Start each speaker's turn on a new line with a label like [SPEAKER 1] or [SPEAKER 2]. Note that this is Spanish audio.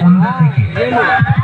[SPEAKER 1] Honda